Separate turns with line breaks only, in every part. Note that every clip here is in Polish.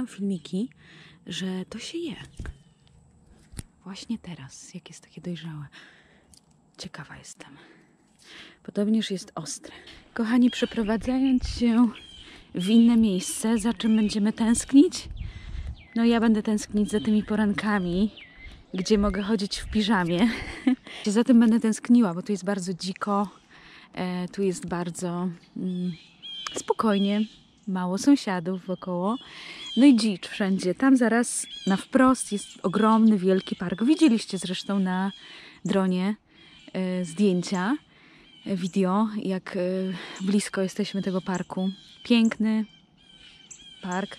Oglądałam filmiki, że to się je. Właśnie teraz, jak jest takie dojrzałe. Ciekawa jestem. Podobnież jest ostre. Kochani, przeprowadzając się w inne miejsce, za czym będziemy tęsknić? No ja będę tęsknić za tymi porankami, gdzie mogę chodzić w piżamie. za tym będę tęskniła, bo tu jest bardzo dziko, e, tu jest bardzo mm, spokojnie, mało sąsiadów wokoło. No i dzicz wszędzie. Tam zaraz na wprost jest ogromny, wielki park. Widzieliście zresztą na dronie e, zdjęcia, e, wideo, jak e, blisko jesteśmy tego parku. Piękny park,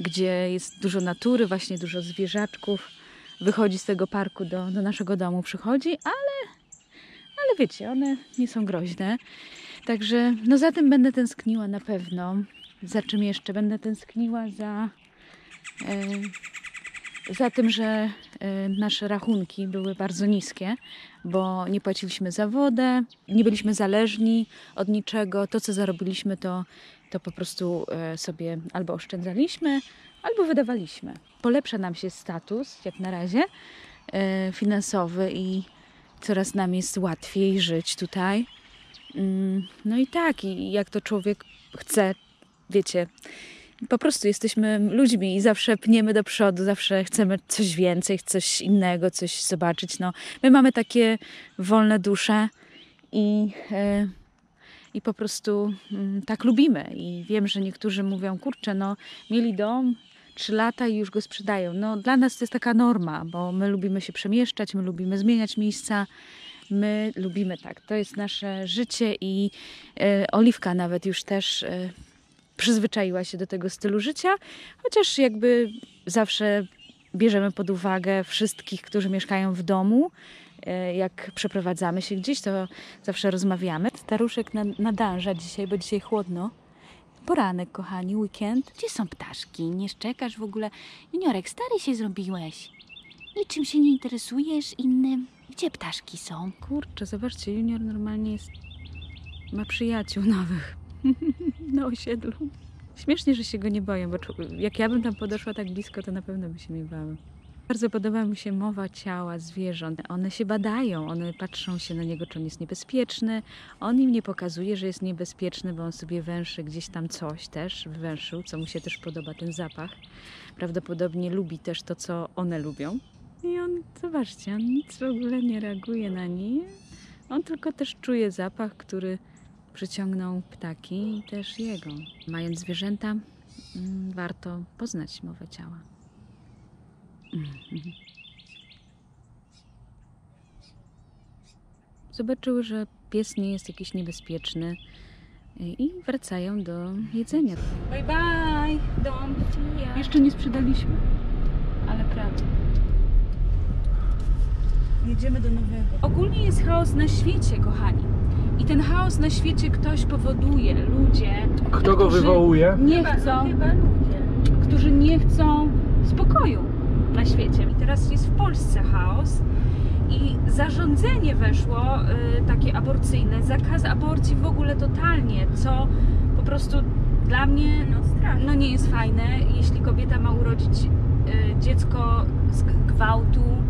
gdzie jest dużo natury, właśnie dużo zwierzaczków. Wychodzi z tego parku do, do naszego domu, przychodzi, ale, ale wiecie, one nie są groźne. Także no za tym będę tęskniła na pewno. Za czym jeszcze? Będę tęskniła za, e, za tym, że e, nasze rachunki były bardzo niskie, bo nie płaciliśmy za wodę, nie byliśmy zależni od niczego. To, co zarobiliśmy, to, to po prostu e, sobie albo oszczędzaliśmy, albo wydawaliśmy. Polepsza nam się status, jak na razie, finansowy i coraz nam jest łatwiej żyć tutaj. Mm, No i tak, i jak to człowiek chce, wiecie, po prostu jesteśmy ludźmi i zawsze pniemy do przodu, zawsze chcemy coś więcej, coś innego, coś zobaczyć. No, my mamy takie wolne dusze i, e, i po prostu mm, tak lubimy. I wiem, że niektórzy mówią, kurczę, no mieli dom, trzy lata i już go sprzedają. No dla nas to jest taka norma, bo my lubimy się przemieszczać, my lubimy zmieniać miejsca. My lubimy tak, to jest nasze życie i e, Oliwka nawet już też e, przyzwyczaiła się do tego stylu życia, chociaż jakby zawsze bierzemy pod uwagę wszystkich, którzy mieszkają w domu. E, Jak przeprowadzamy się gdzieś, to zawsze rozmawiamy. Staruszek na- nadąża dzisiaj, bo dzisiaj chłodno. Poranek, kochani, weekend. Gdzie są ptaszki? Nie szczekasz w ogóle? Juniorek, stary się zrobiłeś. Niczym się nie interesujesz innym. Gdzie ptaszki są? Kurczę, zobaczcie, Junior normalnie jest... ma przyjaciół nowych na osiedlu. Śmiesznie, że się go nie boję, bo jak ja bym tam podeszła tak blisko, to na pewno by się mnie bały. Bardzo podoba mi się mowa ciała zwierząt. One się badają, one patrzą się na niego, czy on jest niebezpieczny. On im nie pokazuje, że jest niebezpieczny, bo on sobie węszy gdzieś tam coś też, wywęszył, co mu się też podoba, ten zapach. Prawdopodobnie lubi też to, co one lubią. I on, zobaczcie, on nic w ogóle nie reaguje na nie. On tylko też czuje zapach, który przyciągnął ptaki i też jego. Mając zwierzęta, mm, warto poznać mowę ciała. Zobaczyły, że pies nie jest jakiś niebezpieczny i wracają do jedzenia. Bye bye, dom. Jeszcze nie sprzedaliśmy, ale prawie. Jedziemy do nowego. Ogólnie jest chaos na świecie, kochani. I ten chaos na świecie ktoś powoduje, ludzie.
Kto go
którzy
wywołuje?
Nie chcą, którzy nie chcą spokoju na świecie. I teraz jest w Polsce chaos i zarządzenie weszło y, takie aborcyjne, zakaz aborcji w ogóle totalnie, co po prostu dla mnie
No strasznie.
no nie jest fajne. Jeśli kobieta ma urodzić y, dziecko z g- gwałtu, no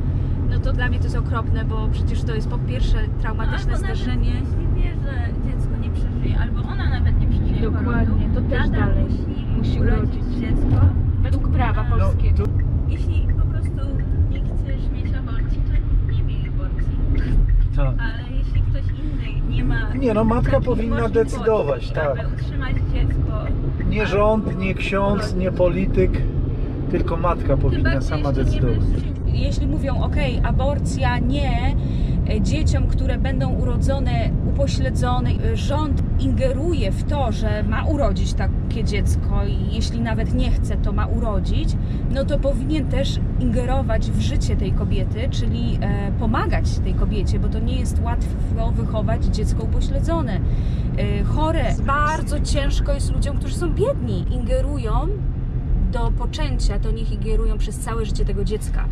dla mnie to jest okropne, bo przecież to jest po pierwsze traumatyczne
albo nawet
zdarzenie.
Jeśli wie, że dziecko nie przeżyje, albo ona nawet nie przeżyje
Dokładnie,
porodu,
to też dalej
musi,
musi
urodzić dziecko.
Według prawa
No,
polskiego.
Jeśli po prostu nie chcesz mieć aborcji, to nie miej aborcji.
Tak.
Ale jeśli ktoś inny nie ma...
Nie, no, matka powinna decydować, tak.
Aby utrzymać dziecko.
Nie rząd, nie ksiądz, nie polityk, tylko matka powinna sama decydować.
Jeśli mówią, ok, aborcja nie, e, dzieciom, które będą urodzone upośledzone, e, rząd ingeruje w to, że ma urodzić takie dziecko i jeśli nawet nie chce, to ma urodzić, no to powinien też ingerować w życie tej kobiety, czyli e, pomagać tej kobiecie, bo to nie jest łatwo wychować dziecko upośledzone, chore. Bardzo ciężko jest ludziom, którzy są biedni, ingerują do poczęcia, to niech ingerują przez całe życie tego dziecka.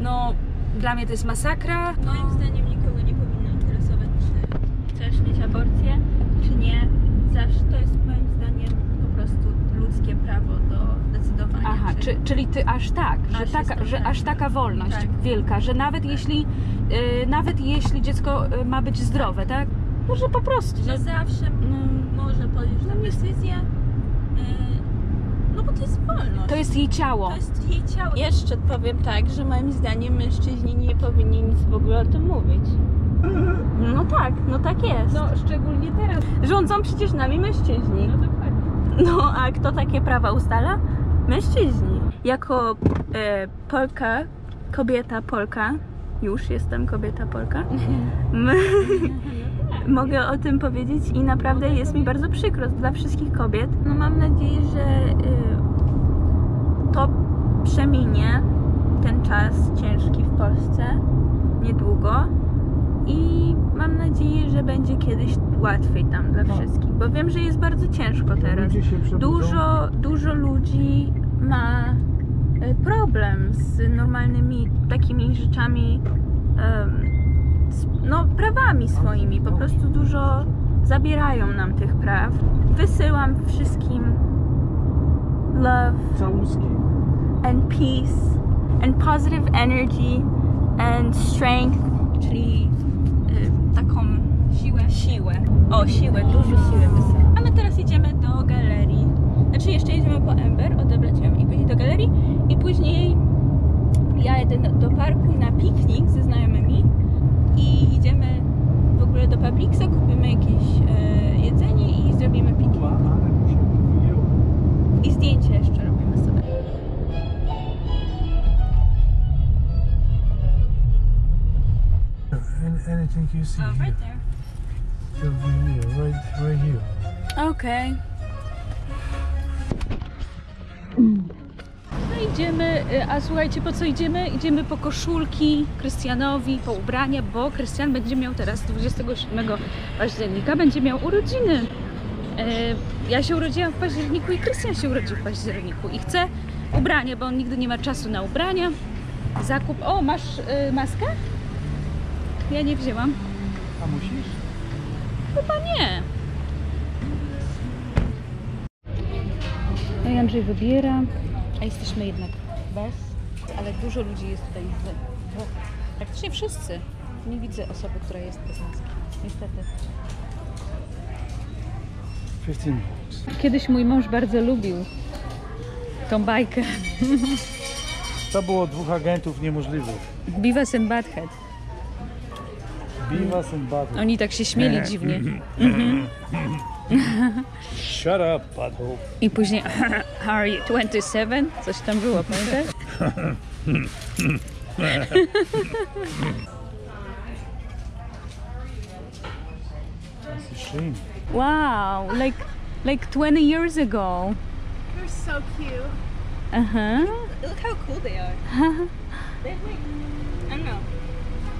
No, dla mnie to jest masakra. No,
Moim zdaniem nikogo nie powinno interesować, czy chcesz mieć aborcję, czy nie. Zawsze to jest moim zdaniem po prostu ludzkie prawo do
Czy, czyli ty aż tak, że,
Aż
taka, że
tak.
aż taka wolność
Tak.
wielka, że nawet jeśli y, nawet jeśli dziecko y, ma być zdrowe, tak? No, że po prostu.
Że zawsze
No,
może podjąć tę decyzję. Yy, no bo to jest wolność.
to jest jej ciało.
To jest jej ciało.
Jeszcze powiem tak, że moim zdaniem mężczyźni nie powinni nic w ogóle o tym mówić. No tak, no tak jest.
No, szczególnie teraz.
Rządzą przecież nami mężczyźni.
No dokładnie.
No a kto takie prawa ustala? Mężczyźni. Jako e, Polka, kobieta Polka, już jestem kobieta Polka, m- mogę o tym powiedzieć i naprawdę jest mi bardzo przykro dla wszystkich kobiet. No mam nadzieję, że e, to przeminie ten czas ciężki w Polsce niedługo i mam nadzieję, że będzie kiedyś łatwiej tam dla
Tak.
wszystkich, bo wiem, że jest bardzo ciężko teraz. Dużo, dużo ludzi ma e, problem z normalnymi takimi rzeczami, no prawami swoimi. Po prostu dużo zabierają nam tych praw. Wysyłam wszystkim love
Całuski.
and peace and positive energy and strength, czyli y, taką siłę, siłę. O, siłę, dużo siły. A my teraz idziemy do galerii. Znaczy jeszcze jedziemy po Ember, odebrać ją i później do galerii i później ja jedę do- do parku na piknik ze znajomymi
see
Oh,
here.
right there.
Should be here, right, right here.
Okej.
No idziemy, y, a słuchajcie, po co idziemy? Idziemy po koszulki Krystianowi, po ubrania, bo Krystian będzie miał teraz 27 października, będzie miał urodziny. Y, Ja się urodziłam w październiku i Krystian się urodził w październiku i chce ubranie, bo on nigdy nie ma czasu na ubrania. Zakup. O, masz y, maskę? Ja nie wzięłam.
A musisz?
Chyba nie. No i Andrzej wybiera, a jesteśmy jednak bez, ale dużo ludzi jest tutaj z, bo praktycznie wszyscy. Nie widzę osoby, która jest bez maski. Niestety.
15 bucks.
Kiedyś mój mąż bardzo lubił tą bajkę.
To było dwóch agentów niemożliwych.
Beavis and Butthead.
Beavis and Butthead.
Oni tak się śmieli dziwnie.
Shut up, butthole.
I później Are you 27? Coś tam było, pamiętasz?
That's a shame.
Wow, like like 20 years ago.
They're so cute.
Uh-huh.
Look how cool they are. they have like, I don't know.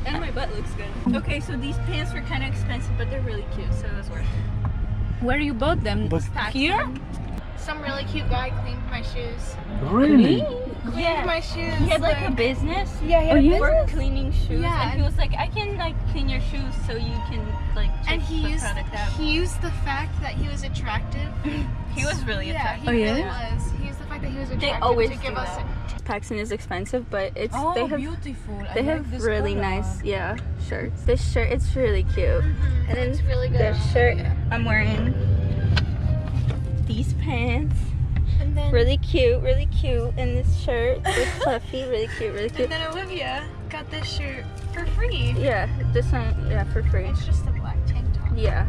And my butt looks good. Okay, so these pants were kind of expensive, but they're really cute, so it was worth it.
Where you bought them?
But
Here?
Some really cute guy cleaned my shoes.
really?
Cleaned my shoes.
He had like a business
yeah, he had
Oh,
a
yeah?
for
business.
cleaning shoes,
Yeah,
and he was like, "I can like clean your shoes so you can like check
And he
the
used
product out."
he used the fact that he was attractive.
He was really
yeah,
attractive.
he
Oh, yeah?
really was. He used the fact that he was attractive
always
to give
do
us.
that. Paxton is expensive, but it's
Oh,
they have
beautiful.
they have really nice yeah shirts. This shirt it's really cute. Mm-hmm. And then
It's really good.
the shirt I'm wearing these pants.
And then
Really cute, really cute. And this shirt is fluffy, really cute, really cute.
and then Olivia got this shirt for free.
Yeah, this one, yeah, for free.
It's just a black tank top.
Yeah.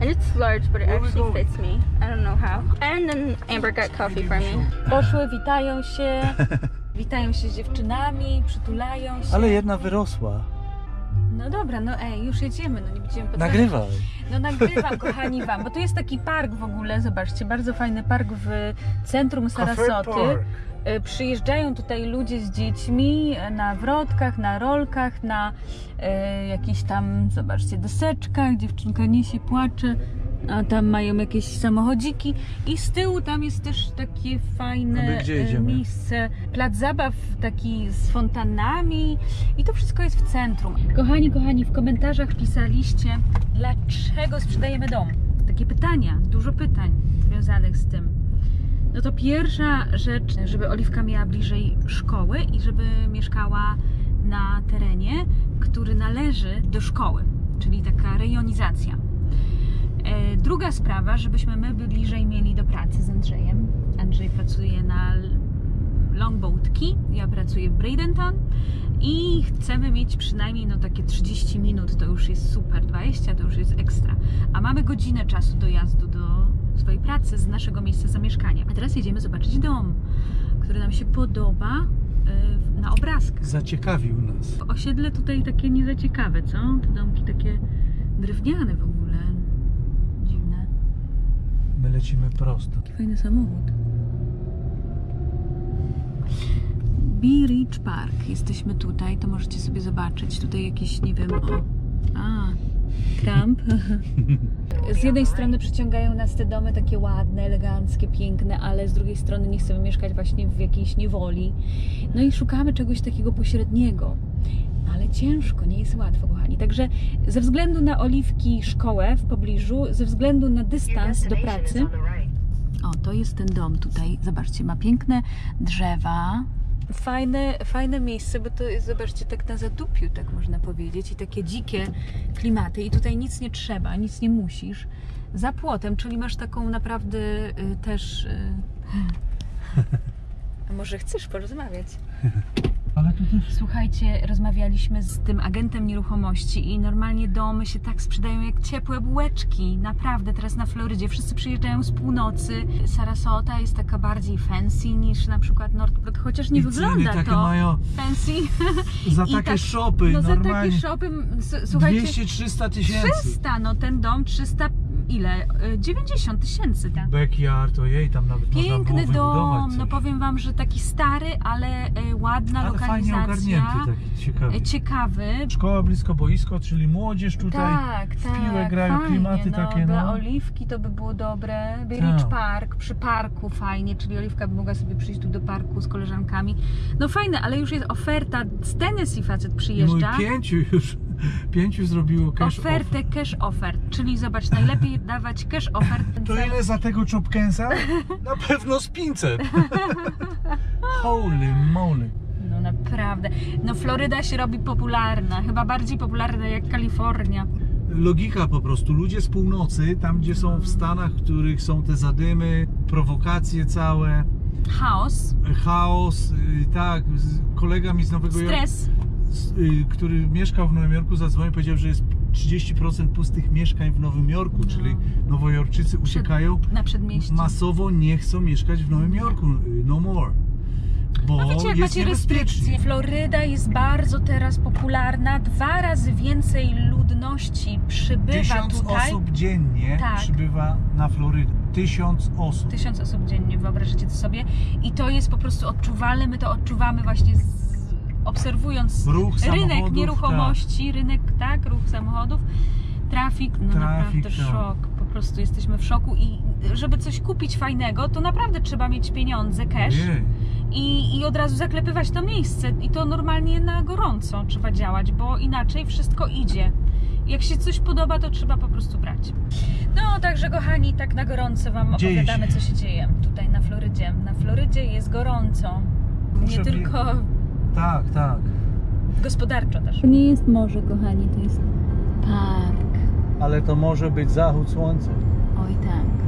And it's large, but it actually fits me. I don't know how. And then Amber got coffee for me.
Poszły, witają się, witają się z dziewczynami, przytulają się.
Ale jedna wyrosła.
No dobra, no ej, już jedziemy, no nie będziemy potrzebni.
Nagrywaj.
No nagrywam, kochani wam, bo to jest taki park w ogóle, zobaczcie, bardzo fajny park w centrum Sarasoty. Y, Przyjeżdżają tutaj ludzie z dziećmi y, na wrotkach, na rolkach, na y, jakichś tam, zobaczcie, deseczkach, dziewczynka niesie, płacze, a tam mają jakieś samochodziki i z tyłu tam jest też takie fajne
jedziemy?
miejsce, plac zabaw taki z fontannami i to wszystko jest w centrum. Kochani, kochani, w komentarzach pisaliście, dlaczego sprzedajemy dom? Takie pytania, dużo pytań związanych z tym. No to pierwsza rzecz, żeby Oliwka miała bliżej szkoły i żeby mieszkała na terenie, który należy do szkoły, czyli taka rejonizacja. E, Druga sprawa, żebyśmy my bliżej mieli do pracy z Andrzejem. Andrzej pracuje na Longboat Key, ja pracuję w Bradenton i chcemy mieć przynajmniej no takie 30 minut, to już jest super, 20 to już jest ekstra. A mamy godzinę czasu dojazdu do swojej pracy z naszego miejsca zamieszkania. A teraz jedziemy zobaczyć dom, który nam się podoba y, na obrazkach.
Zaciekawił nas.
Osiedle tutaj takie nie za ciekawe, co? Te domki takie drewniane w ogóle.
Lecimy prosto.
Jaki fajny samochód. Bee Ridge Park. Jesteśmy tutaj, to możecie sobie zobaczyć. Tutaj jakiś, nie wiem, o... A, Trump. Z jednej strony przyciągają nas te domy takie ładne, eleganckie, piękne, ale z drugiej strony nie chcemy mieszkać właśnie w jakiejś niewoli. No i szukamy czegoś takiego pośredniego. Ale ciężko, nie jest łatwo, kochani. Także ze względu na oliwki szkołę w pobliżu, ze względu na dystans do pracy, o, to jest ten dom tutaj. Zobaczcie, ma piękne drzewa. Fajne, fajne miejsce, bo to jest, zobaczcie, tak na zadupiu, tak można powiedzieć, i takie dzikie klimaty. I tutaj nic nie trzeba, nic nie musisz. Za płotem, czyli masz taką naprawdę y, też. Y, a może chcesz porozmawiać?
Ale tu też
Słuchajcie, rozmawialiśmy z tym agentem nieruchomości i normalnie domy się tak sprzedają jak ciepłe bułeczki. Naprawdę, teraz na Florydzie wszyscy przyjeżdżają z północy. Sarasota jest taka bardziej fancy niż na przykład Northport, chociaż nie
I
wygląda
takie
to
mają
fancy.
za
I
takie
tak-
shopy
No za takie
normalnie.
shopy, m, s- słuchajcie,
200-300 tysięcy.
300, no ten dom 300, ile? Y, 90 tysięcy. tak.
Backyard, ojej, tam nawet
Piękny dom, no powiem wam, że taki stary, ale y, ładna
Ale fajnie
lokalizacja.
ogarnięty, taki ciekawy.
y, Ciekawy.
Szkoła blisko boisko, czyli młodzież tutaj
tak,
w
tak,
piłę grają,
fajnie,
klimaty
no,
takie,
Dla
no.
Oliwki to by było dobre.
Tak.
Beach Park, przy parku fajnie, czyli Oliwka by mogła sobie przyjść tu do parku z koleżankami. No fajne, ale już jest oferta, z Tennessee facet
I mój
przyjeżdża.
pięciu już, pięciu zrobiło cash
Ofertę
offer.
cash offer, czyli zobacz, najlepiej dawać cash offer.
To ile za tego Chopkensa? Na pewno z 500. Holy moly.
No naprawdę. No Floryda się robi popularna, chyba bardziej popularna jak Kalifornia.
Logika po prostu. Ludzie z północy, tam gdzie są w Stanach, w których są te zadymy, prowokacje całe,
Chaos,
chaos, y, tak, z- kolega mi z Nowego Jorku,
stres.
Y, który mieszkał w Nowym Jorku, zadzwonił, powiedział, że jest 30% pustych mieszkań w Nowym Jorku, czyli Nowojorczycy uciekają
Na przedmieściu.
masowo nie chcą mieszkać w Nowym Jorku. y, No more. Bo
No wiecie, jak
jest
macie restrykcje. Floryda jest bardzo teraz popularna. Dwa razy więcej ludności przybywa
Tysiąc
tutaj.
osób dziennie
Tak.
przybywa na Florydę. Tysiąc osób.
Tysiąc osób dziennie, wyobrażacie to sobie. I to jest po prostu odczuwalne. My to odczuwamy właśnie z, obserwując
Ruch
rynek nieruchomości, rynek, tak, ruch samochodów. Trafik, no
Trafik,
naprawdę
tak.
szok. Po prostu jesteśmy w szoku i żeby coś kupić fajnego, to naprawdę trzeba mieć pieniądze, cash. I, i od razu zaklepywać to miejsce. I to normalnie na gorąco trzeba działać, bo inaczej wszystko idzie. Jak się coś podoba, to trzeba po prostu brać. No, także kochani, tak na gorąco Wam
Dzieje
opowiadamy,
się.
co się dzieje tutaj na Florydzie. Na Florydzie jest gorąco.
Muszę
Nie tylko
Tak, tak.
gospodarczo też. To nie jest morze, kochani, to jest park.
Ale to może być zachód słońca.
Oj tak.